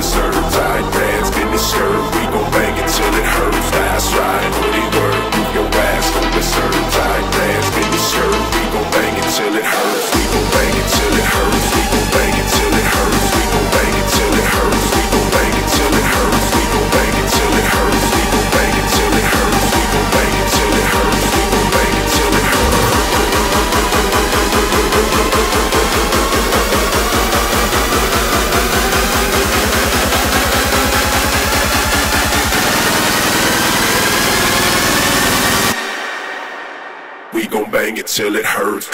service. bang it till it hurts.